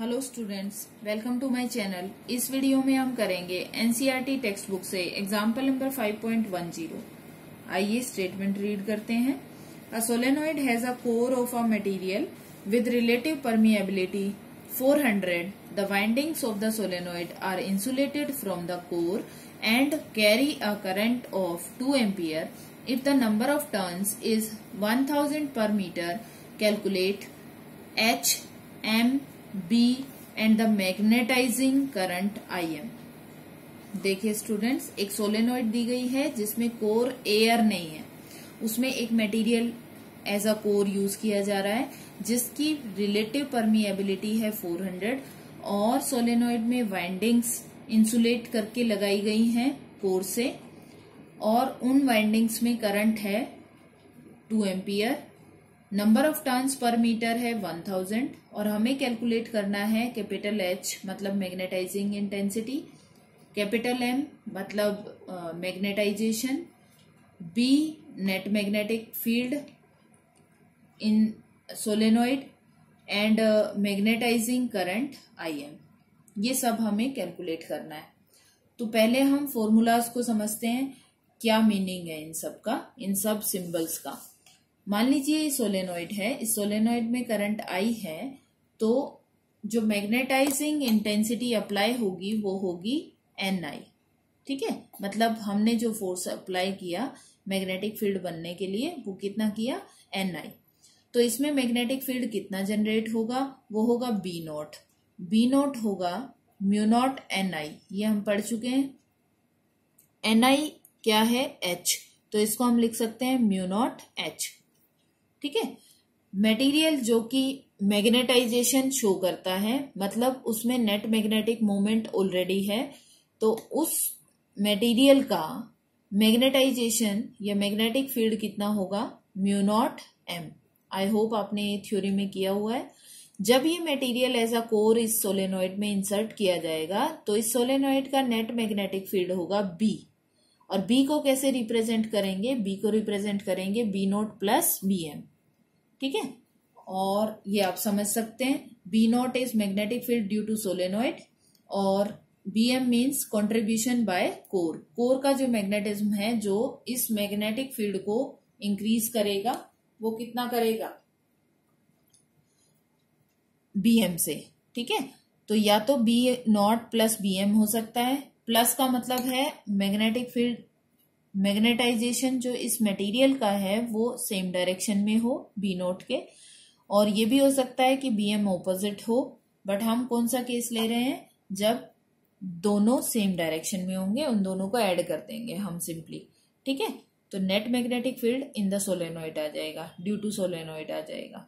Hello students welcome to my channel इस video में हम करेंगे एनसीईआरटी टेक्स्ट बुक से एग्ज़ाम्पल नंबर 5.10 आइए स्टेटमेंट रीड करते हैं. A solenoid has a core of a material with relative permeability 400 the windings of the solenoid are insulated from the core and carry a current of 2 ampere if the number of turns is 1000 per metre calculate H M and the magnetising current I M देखिए students एक solenoid दी गई है जिसमें core air नहीं है। उसमें एक material as a core use किया जा रहा है, जिसकी रिलेटिव परमिएबिलिटी है 400 और सोलेनोइड में वाइंडिंग्स इंसुलेट करके लगाई गई हैं कोर से और उन वाइंडिंग्स में करंट है 2 ampere number of turns per metre है 1000 और हमें कैलकुलेट करना है कैपिटल एच मतलब मैग्नेटाइजिंग इंटेंसिटी कैपिटल एम मतलब magnetisation B net magnetic field in solenoid and magnetising current I M ये सब हमें कैलकुलेट करना है। तो पहले हम फॉर्मूलाज को समझते हैं, क्या मीनिंग है इन सब का, इन सब सिंबल्स का। मान लीजिए ये सोलेनोइड है, इस सोलेनोइड में करंट आई है तो जो मैग्नेटाइजिंग इंटेंसिटी अप्लाई होगी, वो होगी एन आई ठीक है? मतलब हमने जो फोर्स अप्लाई किया मैग्नेटिक फ़ील्ड बनने के लिए, वो कितना किया? एन आई तो इसमें मैग्नेटिक फ़ील्ड कितना जनरेट होगा? वो होगा बी नॉट बी नॉट होगा म्यू नॉट एन आई ये हम पढ़ चुके हैं। एन आई क्या है? एच तो इसको हम लिख सकते हैं म्यू नॉट एच ठीक है? मटेरियल जो कि मैग्नेटाइजेशन शो करता है मतलब उसमें नेट मैग्नेटिक मोमेंट ऑलरेडी है तो उस मटेरियल का मैग्नेटाइजेशन या मैग्नेटिक फ़ील्ड कितना होगा? Mu naught M I hope आपने ये थ्योरी में किया हुआ है। जब ये मटेरियल एज अ कोर इस सोलेनोइड में इंसर्ट किया जाएगा तो इस सोलेनोइड का नेट मैग्नेटिक फ़ील्ड होगा बी और बी को कैसे रिप्रेजेंट करेंगे? बी को रिप्रेजेंट करेंगे B naught plus B M ठीक है? और ये आप समझ सकते हैं B naught is magnetic field due to solenoid और B M means contribution by core core का जो मैग्नेटिज्म है, जो इस मैग्नेटिक फ़ील्ड को इंक्रीज करेगा, वो कितना करेगा? बी एम से, ठीक है? तो या तो B naught plus B M हो सकता है प्लस का मतलब है मैग्नेटिक फ़ील्ड मैग्नेटाइजेशन जो इस मटेरियल का है, वो सेम डायरेक्शन में हो बी नोट के। और ये भी हो सकता है कि बी एम ऑपोजिट हो बट हम कौन सा केस ले रहे हैं? जब दोनों सेम डायरेक्शन में होंगे, उन दोनों को ऐड कर देंगे हम सिंपली ठीक है? तो net magnetic field in the solenoid आ जाएगा ड्यू टू सोलेनोइड आ जाएगा।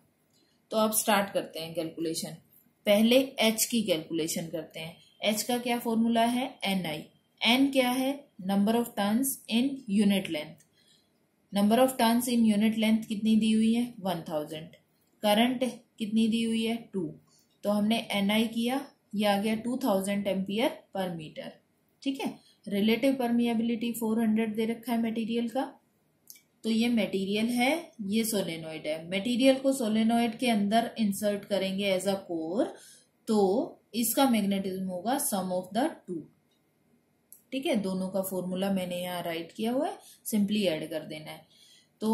तो अब स्टार्ट करते हैं कैलकुलेशन पहले एच की कैलकुलेशन करते हैं। एच का क्या फॉर्मूला है? एन आई एन क्या है? Number of turns in unit length number of turns in unit length कितनी दी हुई है? वन थाउज़ेंड करंट कितनी दी हुई है? टू तो हमने एन आई किया, ये आ गया two thousand ampere per metre. ठीक है? रिलेटिव परमिएबिलिटी फोर हंड्रेड दे रखा है मटेरियल का। तो ये मटेरियल है, ये सोलेनोइड है। मटेरियल को सोलेनोइड के अंदर इंसर्ट करेंगे एज अ कोर तो इसका मैग्नेटिज्म होगा सम ऑफ़ द टू ठीक है? दोनों का फॉर्मूला मैंने यहाँ राइट किया हुआ है सिंपली ऐड कर देना है। तो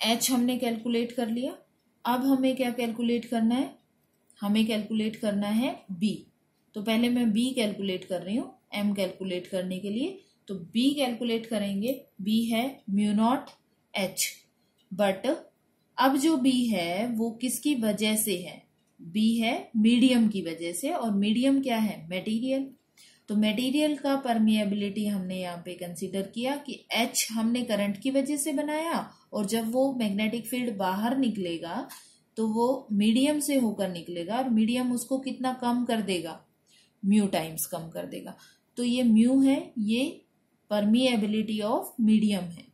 एच हमने कैलकुलेट कर लिया। अब हमें क्या कैलकुलेट करना है? हमें कैलकुलेट करना है बी तो पहले मैं बी कैलकुलेट कर रही हूँ एम कैलकुलेट करने के लिए। तो बी कैलकुलेट करेंगे। बी है म्यू नॉट एच बट अब जो बी है, वो किसकी वजह से है? बी है मीडियम की वजह से। और मीडियम क्या है? मटेरियल तो मटेरियल का परमिएबिलिटी हमने यहाँ पे कंसीडर किया कि एच हमने करंट की वजह से बनाया और जब वो मैग्नेटिक फ़ील्ड बाहर निकलेगा तो वो मीडियम से होकर निकलेगा और मीडियम उसको कितना कम कर देगा? म्यू टाइम्स कम कर देगा। तो ये म्यू है, ये परमिएबिलिटी ऑफ़ मीडियम है।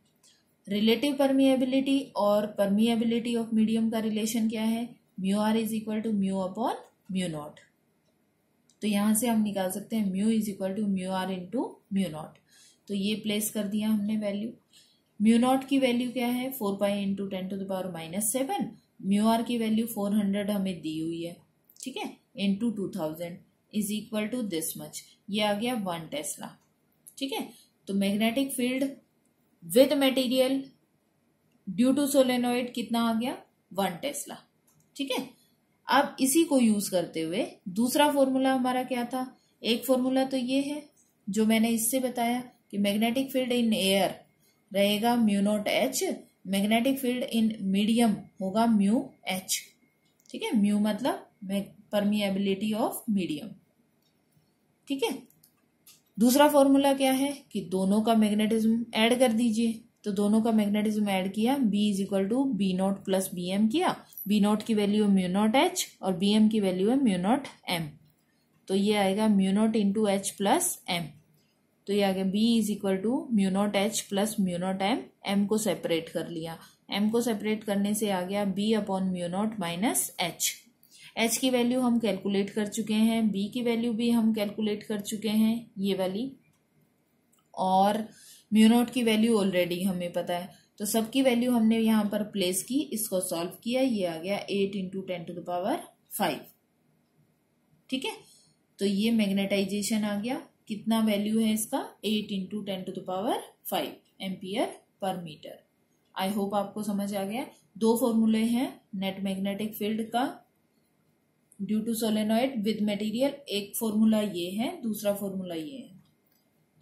रिलेटिव परमिएबिलिटी और परमिएबिलिटी ऑफ़ मीडियम का रिलेशन क्या है? Mu R is equal to mu upon mu naught तो यहाँ से हम निकाल सकते हैं mu is equal to mu R into mu naught तो ये प्लेस कर दिया हमने वैल्यू म्यू नॉट की वैल्यू क्या है? Four pi into ten to the power minus seven mu R की वैल्यू फोर हंड्रेड हमें दी हुई है। ठीक है? Into two thousand is equal to this much ये आ गया वन टेस्ला ठीक है? तो magnetic field with material due to solenoid कितना आ गया? वन टेस्ला ठीक है? अब इसी को यूज़ करते हुए दूसरा फॉर्मूला हमारा क्या था? एक फॉर्मूला तो ये है, जो मैंने इससे बताया कि मैग्नेटिक फ़ील्ड इन एयर रहेगा mu naught H, magnetic field in medium होगा म्यू एच। ठीक है? म्यू मतलब परमिएबिलिटी ऑफ़ मीडियम ठीक है? दूसरा फॉर्मूला क्या है कि दोनों का मैग्नेटिज्म ऐड कर दीजिए। तो दोनों का मैग्नेटिज्म ऐड किया B is equal to B naught plus B M किया। बी नॉट की वैल्यू है म्यू नॉट एच और बी एम की वैल्यू है म्यू नॉट एम तो ये आएगा mu naught into H plus M तो ये आ गया B is equal to mu naught H plus mu naught M M को सेपरेट कर लिया। एम को सेपरेट करने से आ गया B upon mu naught minus H H की वैल्यू हम कैलकुलेट कर चुके हैं बी की वैल्यू भी हम कैलकुलेट कर चुके हैं, ये वाली। और म्यू नॉट की वैल्यू ऑलरेडी हमें पता है। तो सबकी वैल्यू हमने यहाँ पर प्लेस की, इसको सॉल्व किया, ये आ गया eight into ten to the power five. ठीक है? तो ये मैग्नेटाइजेशन आ गया। कितना वैल्यू है इसका? Eight into ten to the power five ampere per metre. I hope आपको समझ आ गया। दो फॉर्मूले हैं, नेट मैग्नेटिक फ़ील्ड का, due to solenoid with material. एक फॉर्मूला ये है, दूसरा फॉर्मूला ये है।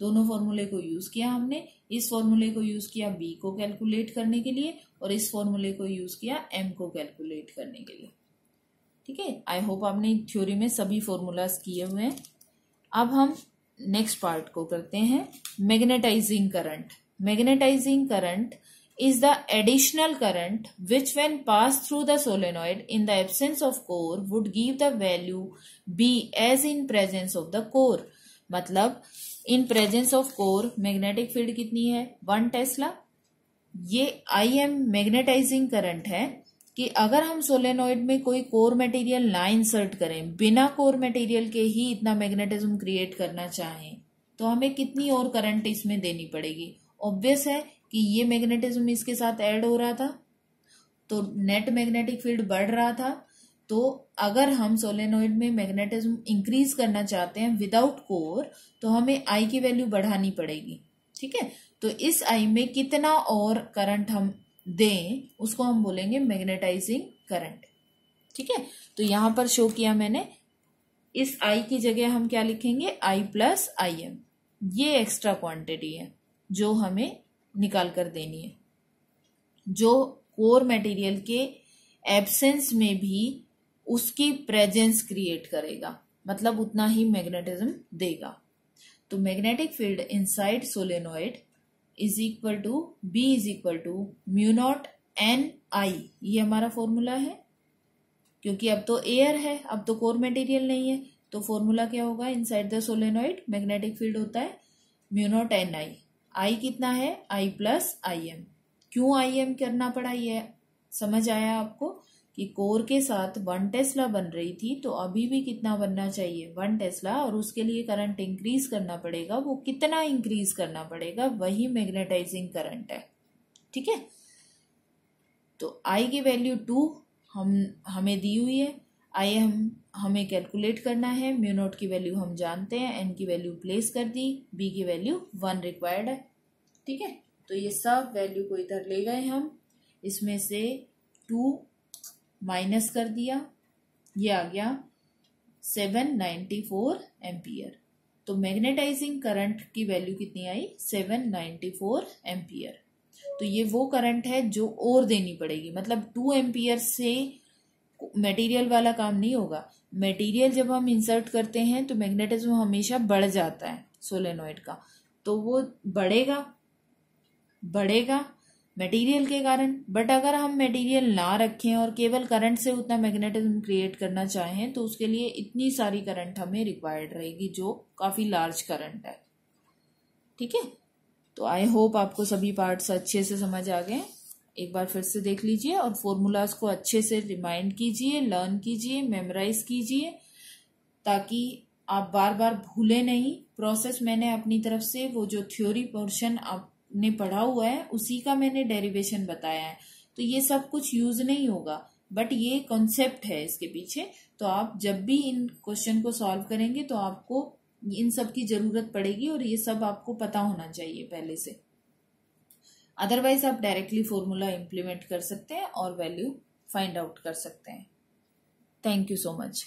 दोनों फॉर्मूले को यूज़ किया हमने, इस फॉर्मूले को यूज़ किया बी को कैलकुलेट करने के लिए और इस फॉर्मूले को यूज़ किया एम को कैलकुलेट करने के लिए। ठीक है? आई होप आपने थ्योरी में सभी फॉर्मूलाज किए हुए हैं। अब हम नेक्स्ट पार्ट को करते हैं। Magnetising current magnetising current is the additional current which when passed through the solenoid in the absence of core would give the value B as in presence of the core. मतलब in presence of core magnetic field कितनी है? One Tesla ये I am magnetising current है कि अगर हम solenoid में कोई कोर मटेरियल ना इंसर्ट करें, बिना कोर मटेरियल के ही इतना मैग्नेटिज्म क्रिएट करना चाहें तो हमें कितनी और करंट इसमें देनी पड़ेगी? ऑब्वियस है कि ये मैग्नेटिज्म इसके साथ ऐड हो रहा था तो नेट मैग्नेटिक फ़ील्ड बढ़ रहा था तो अगर हम सोलेनोइड में मैग्नेटिज्म इंक्रीज करना चाहते हैं विदाउट कोर तो हमें आई की वैल्यू बढ़ानी पड़ेगी, ठीक है? तो इस आई में कितना और करंट हम दें, उसको हम बोलेंगे मैग्नेटाइजिंग करंट ठीक है? तो यहाँ पर शो किया मैंने। इस आई की जगह हम क्या लिखेंगे? आई प्लस आई एम ये एक्स्ट्रा क्वांटिटी है जो हमें निकाल कर देनी है। जो कोर मटेरियल के एब्सेंस में भी उसकी प्रेजेंस क्रिएट करेगा। मतलब उतना ही मैग्नेटिज्म देगा। तो magnetic field inside solenoid is equal to B is equal to mu naught N I ये हमारा फॉर्मूला है। क्योंकि अब तो एयर है, अब तो कोर मटेरियल नहीं है। तो फॉर्मूला क्या होगा? Inside the solenoid magnetic field होता है mu naught N I I कितना है? आई प्लस आई एम क्यों आई एम करना पड़ा ये? समझ आया आपको? कि कोर के साथ वन टेस्ला बन रही थी तो अभी भी कितना बनना चाहिए? वन टेस्ला, और उसके लिए करंट इंक्रीज करना पड़ेगा, वो कितना इंक्रीज करना पड़ेगा, वही मैग्नेटाइजिंग करंट है। ठीक है? तो आई की वैल्यू टू हम, हमें दी हुई है। आई हम, हमें कैलकुलेट करना है। म्यू नोट की वैल्यू हम जानते हैं एन की वैल्यू प्लेस कर दी बी की वैल्यू वन रिक्वायर्ड है। ठीक है? तो ये सब वैल्यू को इधर ले गए हम। इसमें से टू माइनस कर दिया, ये आ गया सेवन नाइन्टी फोर एम्पियर। तो मैग्नेटाइजिंग करंट की वैल्यू कितनी आई? Seven ninety four ampere. तो ये वो करंट है जो और देनी पड़ेगी। मतलब टू एम्पियर से मटेरियल वाला काम नहीं होगा। मटेरियल जब हम इंसर्ट करते हैं तो मैग्नेटिज्म हमेशा बढ़ जाता है सोलेनोइड का। तो वो बढ़ेगा बढ़ेगा मटेरियल के कारण। बट अगर हम मटेरियल ना रखें और केवल करंट से उतना मैग्नेटिज्म क्रिएट करना चाहें तो उसके लिए इतनी सारी करंट हमें रिक्वायर्ड रहेगी जो काफ़ी लार्ज करंट है। ठीक है? तो आई होप आपको सभी पार्ट्स अच्छे से समझ आ गए। एक बार फिर से देख लीजिए और फॉर्मूलाज को अच्छे से रिमाइंड कीजिए लर्न कीजिए मेमोराइज कीजिए, ताकि आप बार बार भूले नहीं। प्रोसेस मैंने अपनी तरफ़ से वो जो थ्योरी पोर्शन आपने पढ़ा हुआ है, उसी का मैंने डेरिवेशन बताया है। तो ये सब कुछ यूज़ नहीं होगा बट ये कॉन्सेप्ट है इसके पीछे। तो आप जब भी इन क्वेश्चन को सॉल्व करेंगे तो आपको इन सब की ज़रूरत पड़ेगी और ये सब आपको पता होना चाहिए पहले से। अदरवाइज़ आप डायरेक्टली फॉर्मूला इम्प्लीमेंट कर सकते हैं और वैल्यू फाइंड आउट कर सकते हैं। Thank you so much